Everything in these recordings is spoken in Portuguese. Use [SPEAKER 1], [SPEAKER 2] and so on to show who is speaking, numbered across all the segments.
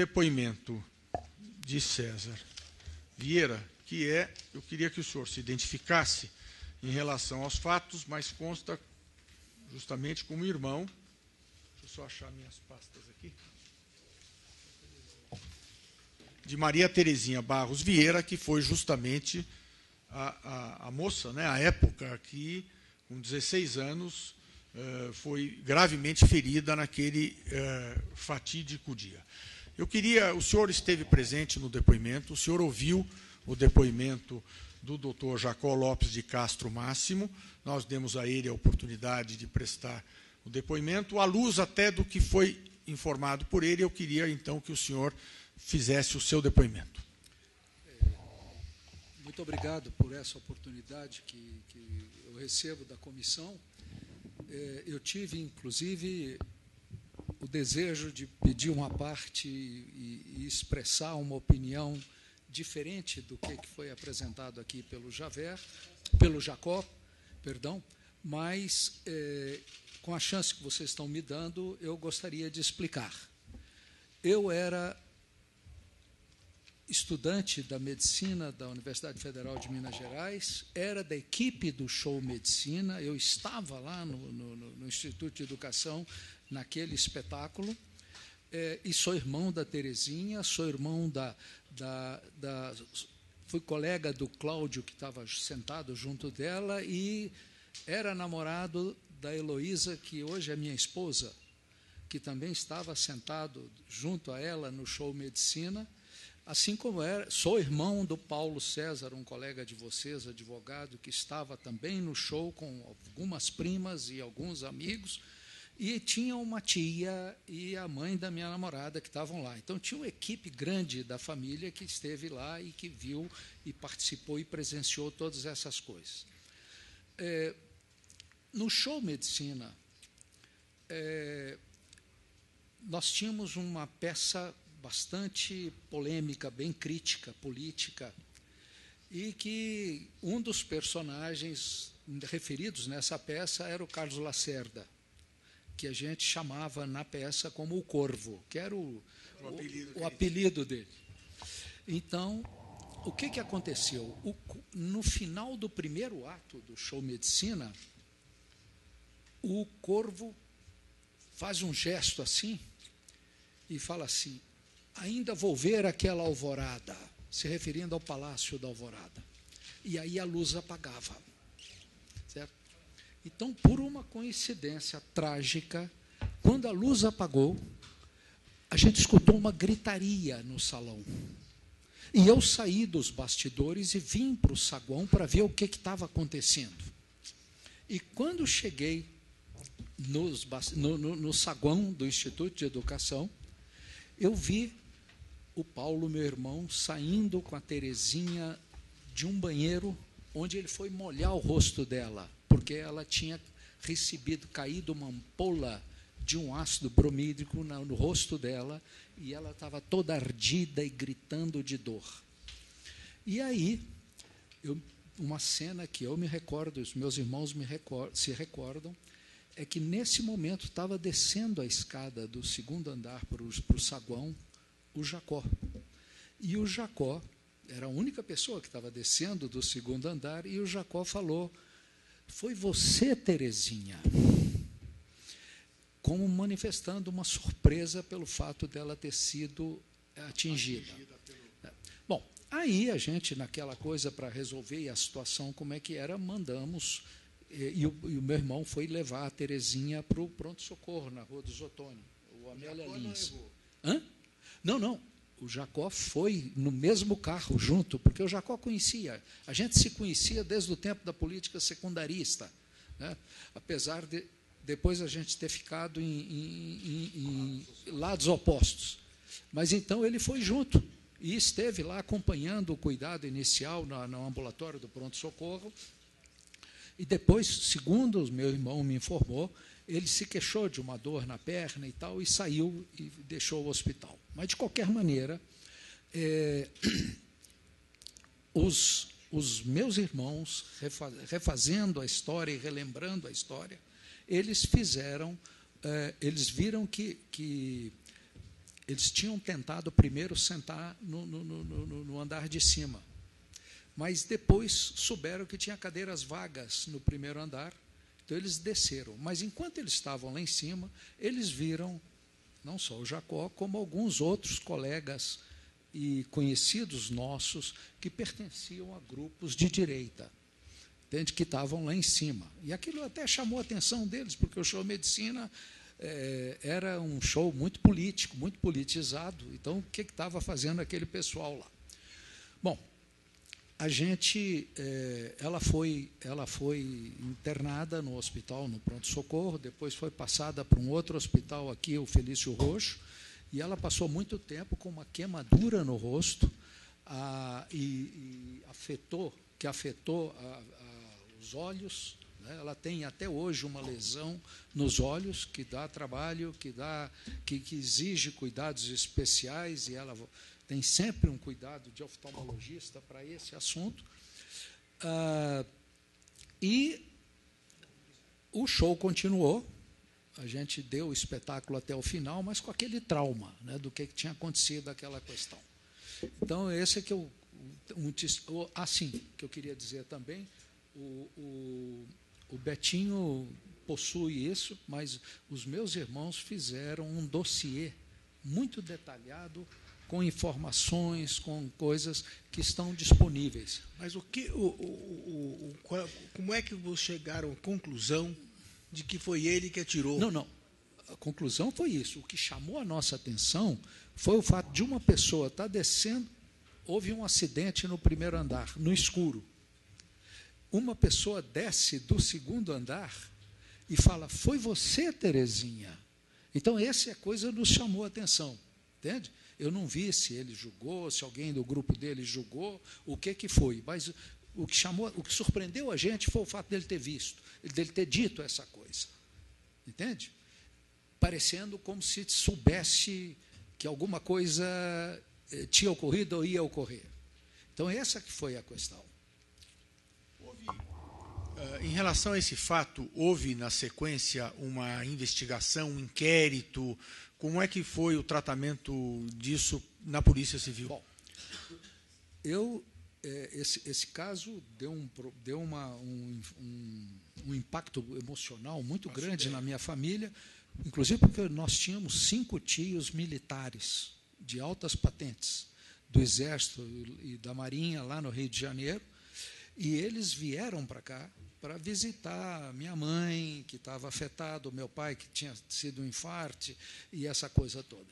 [SPEAKER 1] depoimento de César Vieira, que é, eu queria que o senhor se identificasse em relação aos fatos, mas consta justamente como irmão. Deixa eu só achar minhas pastas aqui. De Maria Terezinha Barros Vieira, que foi justamente a, a, a moça, né, a época que, com 16 anos, eh, foi gravemente ferida naquele eh, fatídico dia. Eu queria, o senhor esteve presente no depoimento, o senhor ouviu o depoimento do doutor Jacó Lopes de Castro Máximo, nós demos a ele a oportunidade de prestar o depoimento, à luz até do que foi informado por ele, eu queria então que o senhor fizesse o seu depoimento.
[SPEAKER 2] Muito obrigado por essa oportunidade que, que eu recebo da comissão. É, eu tive, inclusive, o desejo de pedir uma parte e, e expressar uma opinião diferente do que, foi apresentado aqui pelo Javer, pelo Jacó, perdão, mas é, com a chance que vocês estão me dando, eu gostaria de explicar. Eu era estudante da medicina da Universidade Federal de Minas Gerais, era da equipe do Show Medicina, eu estava lá no, no, no Instituto de Educação naquele espetáculo, é, e sou irmão da Terezinha, sou irmão da, da, da fui colega do Cláudio que estava sentado junto dela e era namorado da Heloísa, que hoje é minha esposa, que também estava sentado junto a ela no show Medicina. Assim como era, sou irmão do Paulo César, um colega de vocês, advogado, que estava também no show com algumas primas e alguns amigos, e tinha uma tia e a mãe da minha namorada que estavam lá. Então tinha uma equipe grande da família que esteve lá e que viu e participou e presenciou todas essas coisas. É, no show Medicina, é, nós tínhamos uma peça bastante polêmica, bem crítica, política, e que um dos personagens referidos nessa peça era o Carlos Lacerda, que a gente chamava na peça como o Corvo, que era o, o, apelido, o, o apelido, dele. Então, o que, que aconteceu? No final do primeiro ato do show Medicina, o Corvo faz um gesto assim e fala assim: ainda vou ver aquela alvorada, se referindo ao palácio da alvorada. E aí a luz apagava. Então, por uma coincidência trágica, quando a luz apagou, a gente escutou uma gritaria no salão. E eu saí dos bastidores e vim para o saguão para ver o que estava acontecendo. E quando cheguei nos, no, no, no saguão do Instituto de Educação, eu vi o Paulo, meu irmão, saindo com a Terezinha de um banheiro onde ele foi molhar o rosto dela, porque ela tinha recebido, caído uma ampola de um ácido bromídrico no, no rosto dela e ela estava toda ardida e gritando de dor. E aí, eu, uma cena que eu me recordo, os meus irmãos me se recordam, é que nesse momento estava descendo a escada do segundo andar para o saguão o Jacó. E o Jacó era a única pessoa que estava descendo do segundo andar, e o Jacó falou: Foi você, Terezinha. Como manifestando uma surpresa pelo fato dela ter sido atingida. Bom, aí a gente, naquela coisa para resolver a situação como é que era, mandamos. E, e, o, e o, meu irmão foi levar a Terezinha para o pronto-socorro, na Rua do Zotônio, o Amélia Lins. Não, não. O Jacó foi no mesmo carro junto, porque o Jacó conhecia. A gente se conhecia desde o tempo da política secundarista. Né? Apesar de depois a gente ter ficado em, em, em, em lados opostos. Mas então ele foi junto e esteve lá acompanhando o cuidado inicial no, ambulatório do pronto-socorro. E depois, segundo o meu irmão me informou, ele se queixou de uma dor na perna e tal, e saiu e deixou o hospital. Mas, de qualquer maneira, é, os, os meus irmãos, refazendo a história e relembrando a história, eles fizeram, é, eles viram que, que eles tinham tentado primeiro sentar no, no, no, no andar de cima, mas depois souberam que tinha cadeiras vagas no primeiro andar, então eles desceram. Mas enquanto eles estavam lá em cima, eles viram não só o Jacó, como alguns outros colegas e conhecidos nossos que pertenciam a grupos de direita, entende? que estavam lá em cima. E aquilo até chamou a atenção deles, porque o show Medicina é, era um show muito político, muito politizado. Então, o que estava fazendo aquele pessoal lá? Bom, a gente, é, ela foi, ela foi internada no hospital, no pronto socorro, depois foi passada para um outro hospital aqui, o Felício Roxo, e ela passou muito tempo com uma queimadura no rosto a, e, e, afetou, que afetou a, a, os olhos. Né? Ela tem até hoje uma lesão nos olhos que dá trabalho, que dá, que, que exige cuidados especiais e ela tem sempre um cuidado de oftalmologista para esse assunto. Ah, e o show continuou, a gente deu o espetáculo até o final, mas com aquele trauma né, do que tinha acontecido aquela questão. Então, esse é que eu. Um, assim, que eu queria dizer também, o, o, o Betinho possui isso, mas os meus irmãos fizeram um dossiê muito detalhado com informações, com coisas que estão disponíveis.
[SPEAKER 3] Mas o que, o, o, o, como é que vocês chegaram à conclusão de que foi ele que atirou?
[SPEAKER 2] Não, não. A conclusão foi isso. O que chamou a nossa atenção foi o fato de uma pessoa estar descendo. Houve um acidente no primeiro andar, no escuro. Uma pessoa desce do segundo andar e fala: Foi você, Terezinha? Então, essa é coisa nos chamou a atenção. Entende? Eu não vi se ele julgou, se alguém do grupo dele julgou, o que, que foi. Mas o que chamou, o que surpreendeu a gente foi o fato dele ter visto, dele ter dito essa coisa. Entende? Parecendo como se soubesse que alguma coisa eh, tinha ocorrido ou ia ocorrer. Então essa que foi a questão.
[SPEAKER 1] Uh, em relação a esse fato, houve na sequência uma investigação, um inquérito, como é que foi o tratamento disso na Polícia Civil? Bom,
[SPEAKER 2] eu é, esse, esse caso deu, um, deu uma, um, um, um impacto emocional muito Faço grande ideia. na minha família, inclusive porque nós tínhamos cinco tios militares de altas patentes do Exército e da Marinha lá no Rio de Janeiro, e eles vieram para cá para visitar minha mãe, que estava afetada, meu pai, que tinha sido um infarte, e essa coisa toda.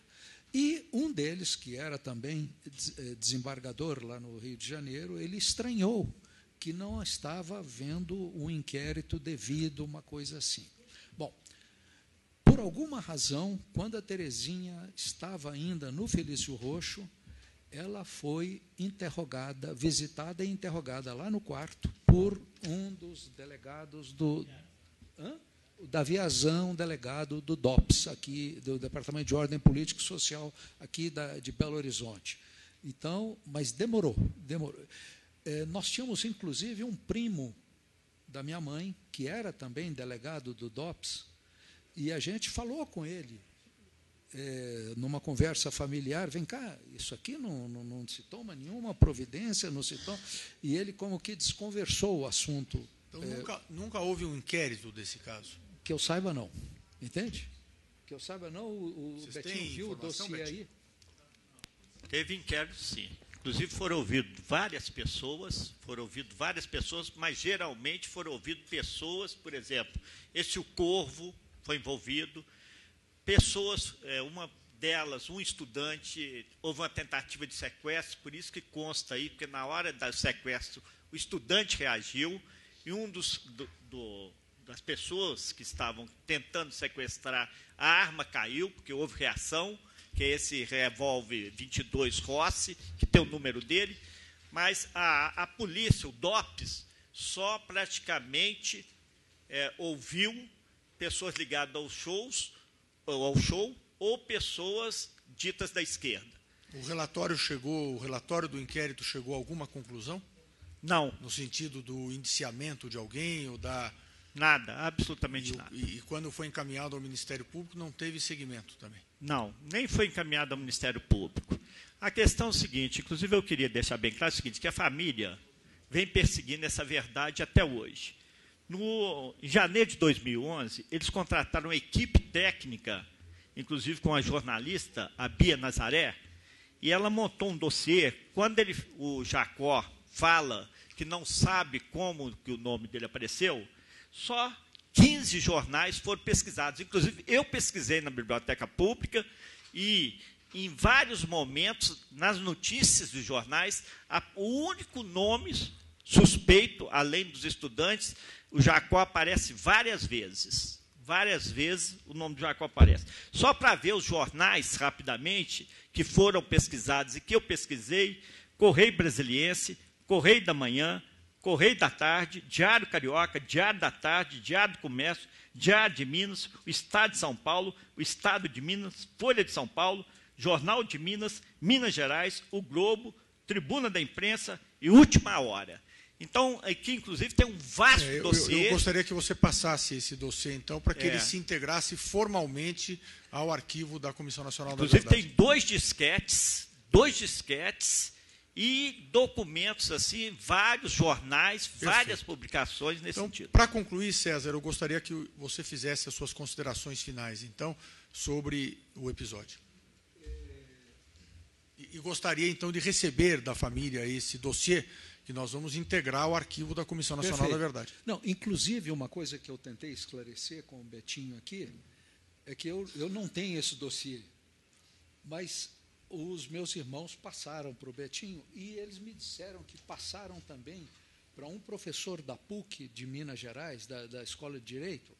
[SPEAKER 2] E um deles, que era também eh, desembargador lá no Rio de Janeiro, ele estranhou que não estava havendo um inquérito devido, uma coisa assim. Bom, por alguma razão, quando a Terezinha estava ainda no Felício Roxo, ela foi interrogada, visitada e interrogada lá no quarto por um dos delegados do hã? da Viazão, delegado do DOPS, aqui do Departamento de Ordem Política e Social, aqui da, de Belo Horizonte. Então, mas demorou, demorou. É, nós tínhamos inclusive um primo da minha mãe que era também delegado do DOPS e a gente falou com ele é, numa conversa familiar, vem cá, isso aqui não, não, não, se toma nenhuma providência, não se toma. E ele como que desconversou o assunto.
[SPEAKER 1] Então, é, nunca, nunca houve um inquérito desse caso?
[SPEAKER 2] Que eu saiba, não. Entende? Que eu saiba, não. O, o Betinho viu o dossiê Betinho? aí?
[SPEAKER 4] Teve inquérito, sim. Inclusive foram ouvidas várias pessoas, foram ouvidas várias pessoas, mas geralmente foram ouvidas pessoas, por exemplo, esse o Corvo foi envolvido, pessoas, é, uma delas, um estudante, houve uma tentativa de sequestro, por isso que consta aí, porque na hora do sequestro o estudante reagiu e um dos do, do, das pessoas que estavam tentando sequestrar a arma caiu, porque houve reação, que é esse revólver 22 Rossi, que tem o número dele, mas a, a polícia, o DOPS, só praticamente é, ouviu pessoas ligadas aos shows ao show ou pessoas ditas da esquerda.
[SPEAKER 1] O relatório chegou, o relatório do inquérito chegou a alguma conclusão?
[SPEAKER 4] Não.
[SPEAKER 1] No sentido do indiciamento de alguém ou da
[SPEAKER 4] Nada, absolutamente
[SPEAKER 1] E,
[SPEAKER 4] nada.
[SPEAKER 1] e- quando foi encaminhado ao Ministério Público, não teve segmento também.
[SPEAKER 4] Não, nem foi encaminhado ao Ministério Público. A questão é o seguinte, inclusive eu queria deixar bem claro o seguinte, que a família vem perseguindo essa verdade até hoje. No, em janeiro de 2011, eles contrataram uma equipe técnica, inclusive com a jornalista, a Bia Nazaré, e ela montou um dossiê. Quando ele, o Jacó fala que não sabe como que o nome dele apareceu, só 15 jornais foram pesquisados. Inclusive, eu pesquisei na Biblioteca Pública e, em vários momentos, nas notícias dos jornais, a- o único nome suspeito, além dos estudantes, o Jacó aparece várias vezes. Várias vezes o nome do Jacó aparece. Só para ver os jornais, rapidamente, que foram pesquisados e que eu pesquisei, Correio Brasiliense, Correio da Manhã, Correio da Tarde, Diário Carioca, Diário da Tarde, Diário do Comércio, Diário de Minas, o Estado de São Paulo, o Estado de Minas, Folha de São Paulo, Jornal de Minas, Minas Gerais, o Globo, Tribuna da Imprensa e Última Hora. Então, aqui, inclusive, tem um vasto
[SPEAKER 1] É, eu,
[SPEAKER 4] dossiê.
[SPEAKER 1] eu gostaria que você passasse esse dossiê, então, para que
[SPEAKER 4] É.
[SPEAKER 1] ele se integrasse formalmente ao arquivo da Comissão Nacional
[SPEAKER 4] Inclusive
[SPEAKER 1] da
[SPEAKER 4] tem
[SPEAKER 1] Verdade.
[SPEAKER 4] dois disquetes, dois disquetes e documentos assim, vários jornais, várias publicações nesse
[SPEAKER 1] Então,
[SPEAKER 4] sentido.
[SPEAKER 1] para concluir, César, eu gostaria que você fizesse as suas considerações finais, então, sobre o episódio. E, e gostaria, então, de receber da família esse dossiê que nós vamos integrar ao arquivo da Comissão Nacional
[SPEAKER 2] Perfeito.
[SPEAKER 1] da Verdade.
[SPEAKER 2] Não, inclusive, uma coisa que eu tentei esclarecer com o Betinho aqui é que eu, eu não tenho esse dossiê, mas os meus irmãos passaram para o Betinho e eles me disseram que passaram também para um professor da PUC de Minas Gerais, da, da Escola de Direito,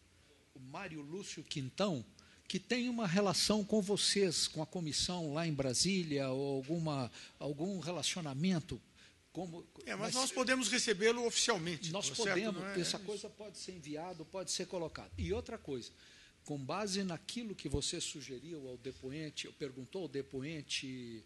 [SPEAKER 2] o Mário Lúcio Quintão, que tem uma relação com vocês, com a comissão lá em Brasília, ou alguma, algum relacionamento. Como,
[SPEAKER 1] É, mas, nós podemos recebê-lo oficialmente.
[SPEAKER 2] nós
[SPEAKER 1] tá
[SPEAKER 2] podemos,
[SPEAKER 1] é-
[SPEAKER 2] essa coisa pode ser enviado, pode ser colocado. E outra coisa, com base naquilo que você sugeriu ao depoente, perguntou ao depoente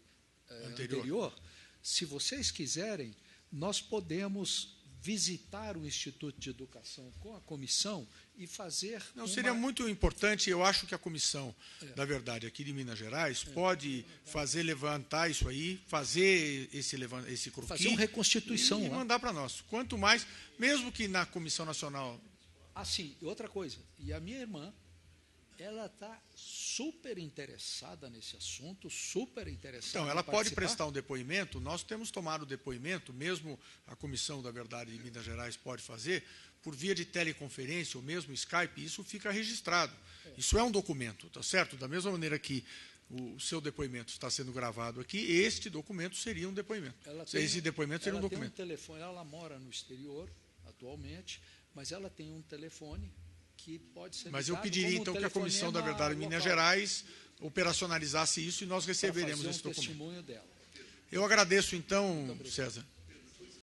[SPEAKER 2] eh,
[SPEAKER 1] Anterior.
[SPEAKER 2] anterior. se vocês quiserem, nós podemos visitar o Instituto de Educação com a comissão e fazer.
[SPEAKER 1] Não,
[SPEAKER 2] uma-
[SPEAKER 1] seria muito importante, eu acho que a Comissão da Verdade aqui de Minas Gerais pode fazer levantar isso aí, fazer esse, esse croquis
[SPEAKER 2] Fazer uma reconstituição
[SPEAKER 1] e
[SPEAKER 2] lá.
[SPEAKER 1] mandar para nós. Quanto mais, mesmo que na Comissão Nacional
[SPEAKER 2] Ah, sim, e outra coisa. E a minha irmã, ela está super interessada nesse assunto, super interessada.
[SPEAKER 1] Então, ela pode prestar um depoimento, nós temos tomado o depoimento, mesmo a Comissão da Verdade de Minas Gerais pode fazer, por via de teleconferência ou mesmo Skype, isso fica registrado. Isso é um documento, tá certo? Da mesma maneira que o seu depoimento está sendo gravado aqui, este documento seria um depoimento.
[SPEAKER 2] Ela
[SPEAKER 1] Esse depoimento seria um
[SPEAKER 2] ela tem
[SPEAKER 1] documento.
[SPEAKER 2] telefone, ela mora no exterior atualmente, mas ela tem um telefone que pode ser
[SPEAKER 1] Mas eu pediria então que a Comissão da Verdade de Minas Gerais operacionalizasse isso e nós receberemos
[SPEAKER 2] um
[SPEAKER 1] esse documento.
[SPEAKER 2] dela.
[SPEAKER 1] Eu agradeço então, César.